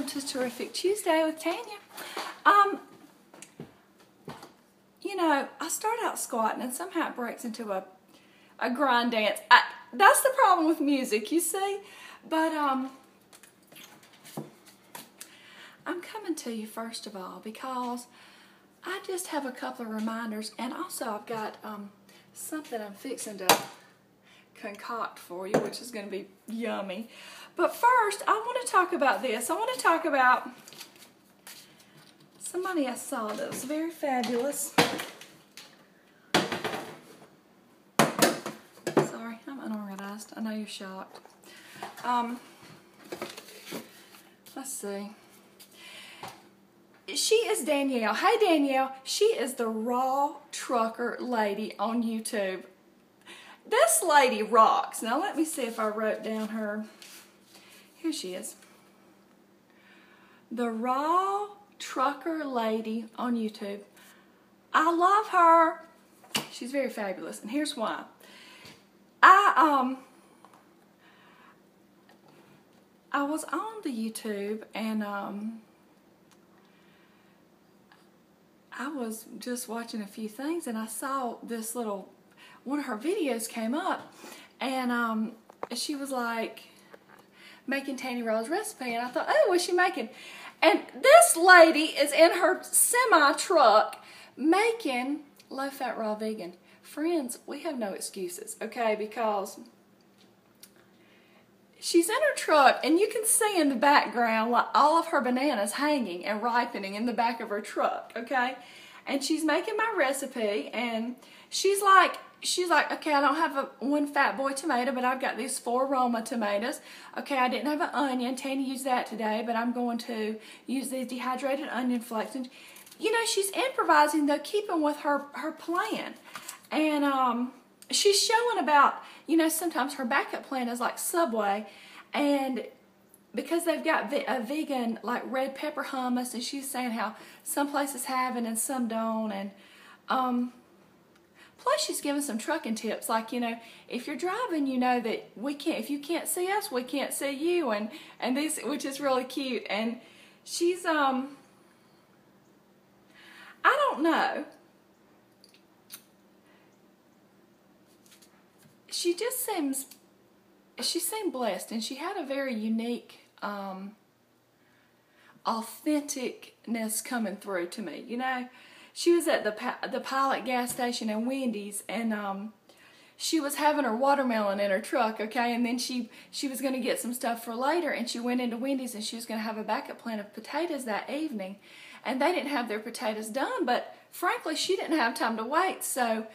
Welcome to Terrific Tuesday with Tanny. Um, you know, I start out squatting and somehow it breaks into a a grind dance. I, that's the problem with music, you see. But um, I'm coming to you first of all because I just have a couple of reminders, and also I've got um, something I'm fixing to concoct for you, which is going to be yummy. But first, I want to talk about this. I want to talk about somebody I saw that was very fabulous. Sorry, I'm unorganized. I know you're shocked. Um, let's see. She is Danielle. Hey Danielle, she is the raw trucker lady on YouTube. This lady rocks. Now let me see if I wrote down her. Here she is. The raw trucker lady on YouTube. I love her. She's very fabulous, and here's why. I um I was on the YouTube and um I was just watching a few things and I saw this little one of her videos came up and um she was like making Tanny Raw's recipe and I thought, oh, what's she making? And this lady is in her semi truck making low fat raw vegan. Friends, we have no excuses, okay? Because she's in her truck and you can see in the background like all of her bananas hanging and ripening in the back of her truck okay and she's making my recipe and she's like she's like okay i don't have a one fat boy tomato but i've got these four roma tomatoes. Okay i didn't have an onion. Tanny used that today but i'm going to use these dehydrated onion flakes. And you know she's improvising though keeping with her her plan. And um she's showing about, you know, sometimes her backup plan is like Subway, and because they've got a vegan like red pepper hummus, and she's saying how some places have it and some don't, and um, plus she's giving some trucking tips, like you know, if you're driving, you know that we can't, if you can't see us, we can't see you, and and this, which is really cute, and she's um, I don't know. She just seems she seemed blessed and she had a very unique um, authenticness coming through to me you know she was at the the pilot gas station in wendy's and um, she was having her watermelon in her truck okay? And then she she was going to get some stuff for later and she went into wendy's and she was going to have a backup plan of potatoes that evening. And they didn't have their potatoes done but frankly she didn't have time to wait. So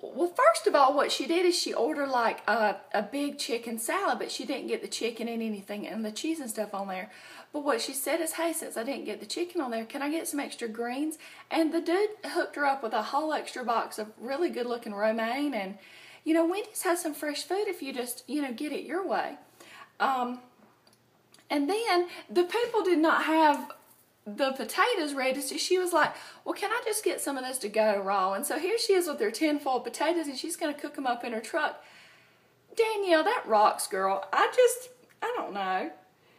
well, first of all, what she did is she ordered like a, a big chicken salad, but she didn't get the chicken and anything and the cheese and stuff on there. But what she said is, hey, since I didn't get the chicken on there, can I get some extra greens? And the dude hooked her up with a whole extra box of really good looking romaine. And, you know, Wendy's has some fresh food if you just, you know, get it your way. Um, and then the people did not have the potatoes ready. She was like, well, can I just get some of this to go raw? And so here she is with her tinfoil potatoes and she's going to cook them up in her truck. Danielle, that rocks, girl. I just, I don't know.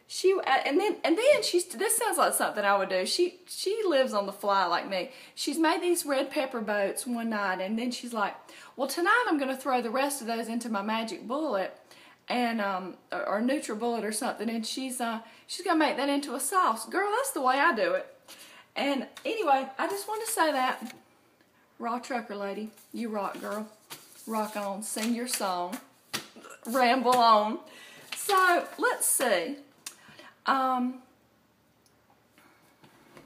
She and then and then she's this sounds like something I would do. She she lives on the fly like me. She's made these red pepper boats one night and then she's like, "Well, tonight I'm going to throw the rest of those into my magic bullet." And um, or, or NutriBullet or something, and she's uh, she's gonna make that into a sauce. Girl, that's the way I do it. And anyway, I just want to say that, raw trucker lady, you rock, girl. Rock on, sing your song, ramble on. So let's see. Um,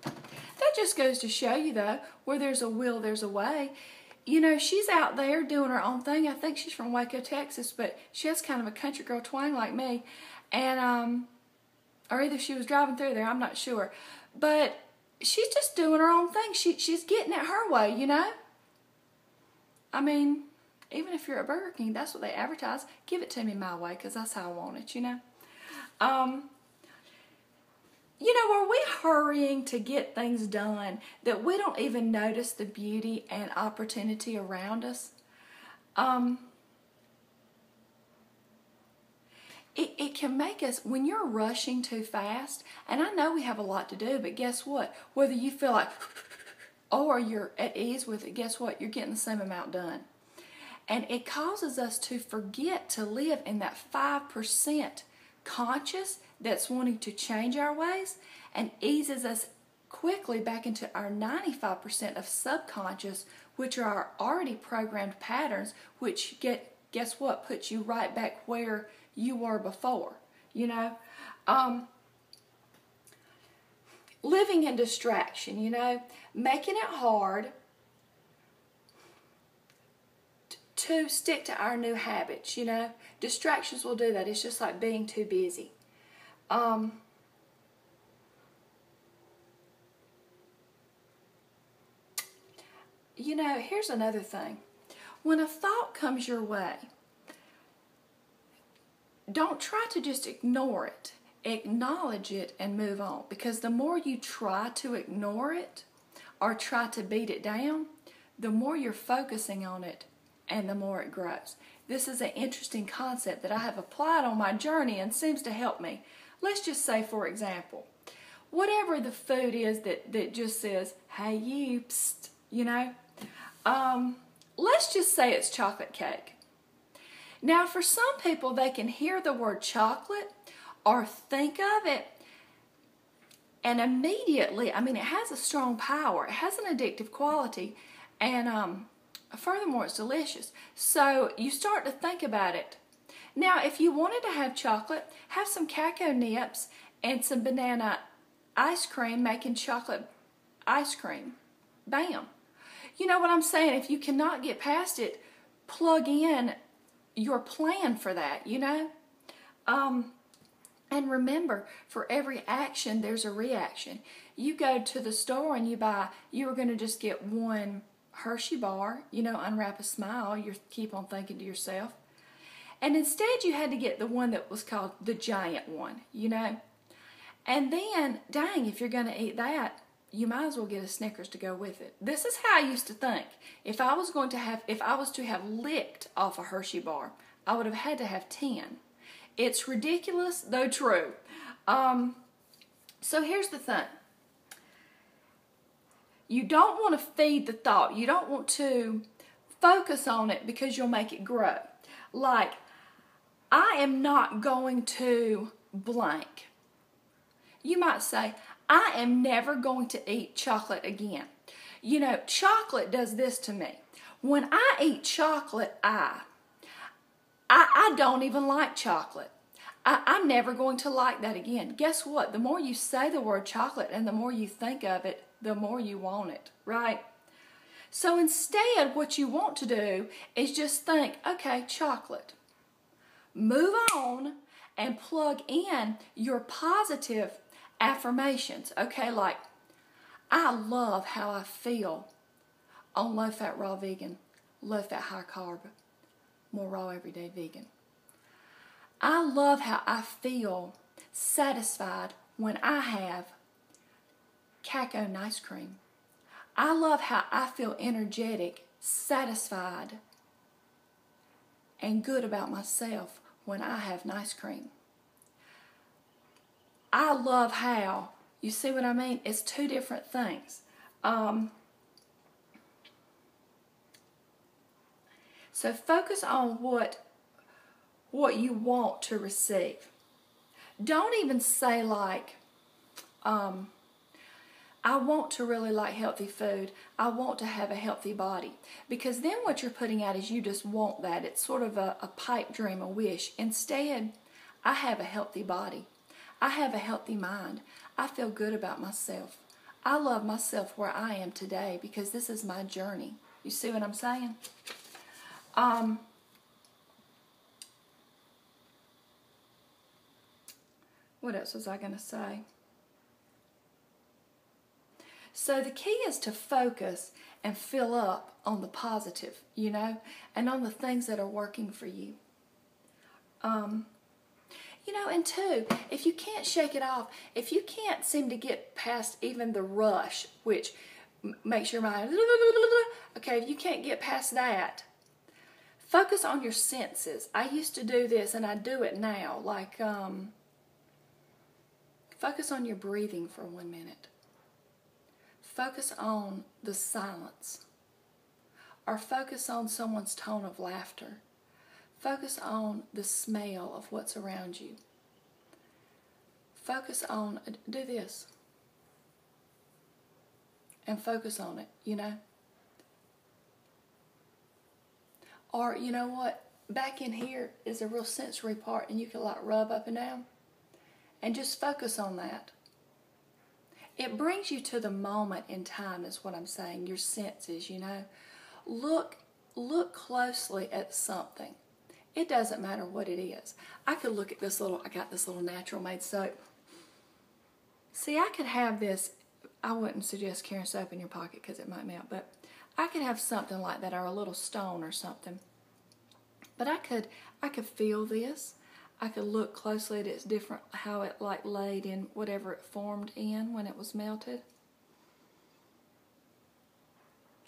that just goes to show you, though, where there's a will, there's a way you know, she's out there doing her own thing. I think she's from Waco, Texas, but she has kind of a country girl twang like me. And, um, or either she was driving through there, I'm not sure. But she's just doing her own thing. She, she's getting it her way, you know? I mean, even if you're at Burger King, that's what they advertise. Give it to me my way, because that's how I want it, you know? Um, you know, are we hurrying to get things done that we don't even notice the beauty and opportunity around us? Um, it, it can make us, when you're rushing too fast, and I know we have a lot to do, but guess what? Whether you feel like, or you're at ease with it, guess what? You're getting the same amount done. And it causes us to forget to live in that 5% conscious that's wanting to change our ways and eases us quickly back into our 95% of subconscious, which are our already programmed patterns, which get guess what puts you right back where you were before. You know, um, living in distraction. You know, making it hard to stick to our new habits. You know, distractions will do that. It's just like being too busy. Um, you know, here's another thing. When a thought comes your way, don't try to just ignore it. Acknowledge it and move on. Because the more you try to ignore it or try to beat it down, the more you're focusing on it and the more it grows. This is an interesting concept that I have applied on my journey and seems to help me. Let's just say, for example, whatever the food is that, that just says, hey, you, psst, you know, um, let's just say it's chocolate cake. Now, for some people, they can hear the word chocolate or think of it, and immediately, I mean, it has a strong power, it has an addictive quality, and um, furthermore, it's delicious. So you start to think about it. Now, if you wanted to have chocolate, have some cacao nibs and some banana ice cream making chocolate ice cream. Bam. You know what I'm saying? If you cannot get past it, plug in your plan for that, you know? Um, and remember, for every action, there's a reaction. You go to the store and you buy, you are going to just get one Hershey bar, you know, unwrap a smile, you keep on thinking to yourself. And instead, you had to get the one that was called the giant one, you know? And then, dang, if you're going to eat that, you might as well get a Snickers to go with it. This is how I used to think. If I was going to have, if I was to have licked off a Hershey bar, I would have had to have 10. It's ridiculous, though true. Um, so here's the thing. You don't want to feed the thought. You don't want to focus on it because you'll make it grow. Like, I am not going to blank. You might say, I am never going to eat chocolate again. You know, chocolate does this to me. When I eat chocolate, I, I, I don't even like chocolate. I, I'm never going to like that again. Guess what? The more you say the word chocolate and the more you think of it, the more you want it, right? So instead, what you want to do is just think, okay, chocolate. Move on and plug in your positive affirmations. Okay, like, I love how I feel oh, on low fat raw vegan, low fat high carb, more raw everyday vegan. I love how I feel satisfied when I have cacao ice cream. I love how I feel energetic, satisfied, and good about myself when I have an ice cream. I love how, you see what I mean? It's two different things. Um, so focus on what what you want to receive. Don't even say like, um, I want to really like healthy food. I want to have a healthy body. Because then what you're putting out is you just want that. It's sort of a, a pipe dream, a wish. Instead, I have a healthy body. I have a healthy mind. I feel good about myself. I love myself where I am today because this is my journey. You see what I'm saying? Um, what else was I going to say? So the key is to focus and fill up on the positive, you know, and on the things that are working for you. Um, you know, and two, if you can't shake it off, if you can't seem to get past even the rush, which makes your mind, okay, if you can't get past that, Focus on your senses. I used to do this and I do it now. Like, um, focus on your breathing for one minute. Focus on the silence. Or focus on someone's tone of laughter. Focus on the smell of what's around you. Focus on, do this. And focus on it, you know. Or, you know what? Back in here is a real sensory part, and you can like rub up and down. And just focus on that. It brings you to the moment in time, is what I'm saying, your senses, you know. Look, look closely at something. It doesn't matter what it is. I could look at this little, I got this little natural made soap. See, I could have this, I wouldn't suggest carrying soap in your pocket because it might melt, but I could have something like that or a little stone or something. But I could I could feel this. I could look closely at its different how it like laid in whatever it formed in when it was melted.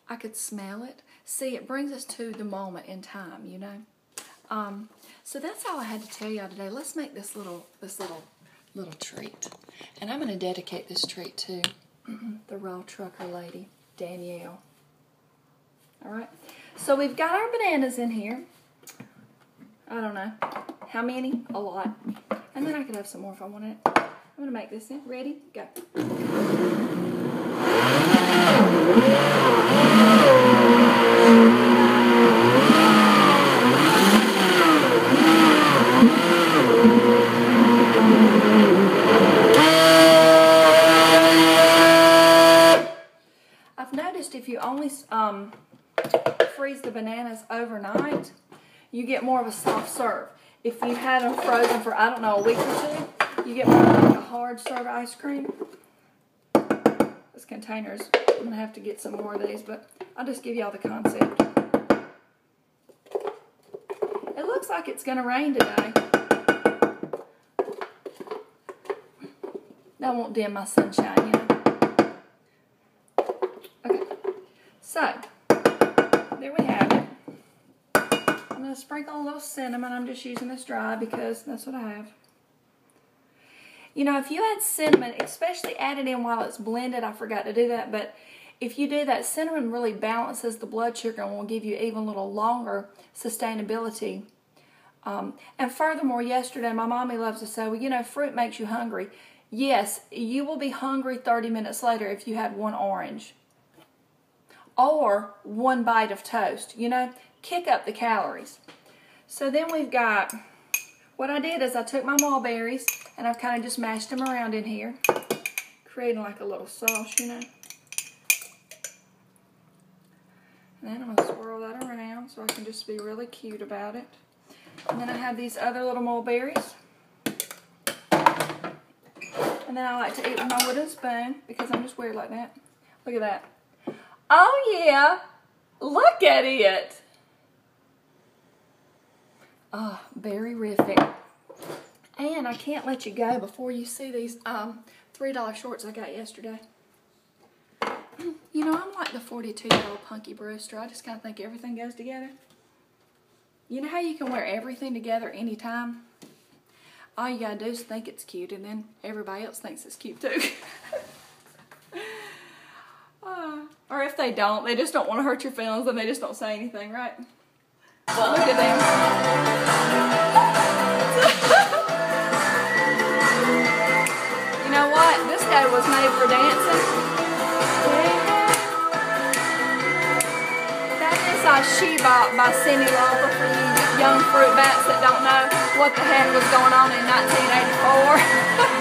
I could smell it. See, it brings us to the moment in time, you know. Um, so that's all I had to tell y'all today. Let's make this little this little little treat, and I'm going to dedicate this treat to the raw trucker lady, Danielle. All right. So we've got our bananas in here. I don't know. How many? A lot. And then I could have some more if I wanted. I'm going to make this in. Ready? Go. I've noticed if you only um, freeze the bananas overnight, you get more of a soft serve. If you've had them frozen for, I don't know, a week or two, you get more like a hard serve ice cream. This container's, I'm going to have to get some more of these, but I'll just give y'all the concept. It looks like it's going to rain today. That won't dim my sunshine, you know. Okay, so there we have it. I'm going to sprinkle a little cinnamon. I'm just using this dry because that's what I have. You know, if you add cinnamon, especially add it in while it's blended, I forgot to do that, but if you do that, cinnamon really balances the blood sugar and will give you even a little longer sustainability. Um, and furthermore, yesterday my mommy loves to say, well, you know, fruit makes you hungry. Yes, you will be hungry 30 minutes later if you had one orange or one bite of toast. You know, kick up the calories. So then we've got, what I did is I took my mulberries and I've kind of just mashed them around in here, creating like a little sauce, you know. And then I'm going to swirl that around so I can just be really cute about it. And then I have these other little mulberries. And then I like to eat with my wooden spoon because I'm just weird like that. Look at that. Oh yeah, look at it. Oh, very rific. And I can't let you go before you see these um, $3 shorts I got yesterday. You know, I'm like the 42-year-old Punky Brewster. I just kind of think everything goes together. You know how you can wear everything together anytime? All you gotta do is think it's cute, and then everybody else thinks it's cute too. uh, or if they don't, they just don't want to hurt your feelings, and they just don't say anything, right? Look at them. you know what? This guy was made for dancing. That is She Bop by Cyndi Lauper for you young fruit bats that don't know what the heck was going on in 1984.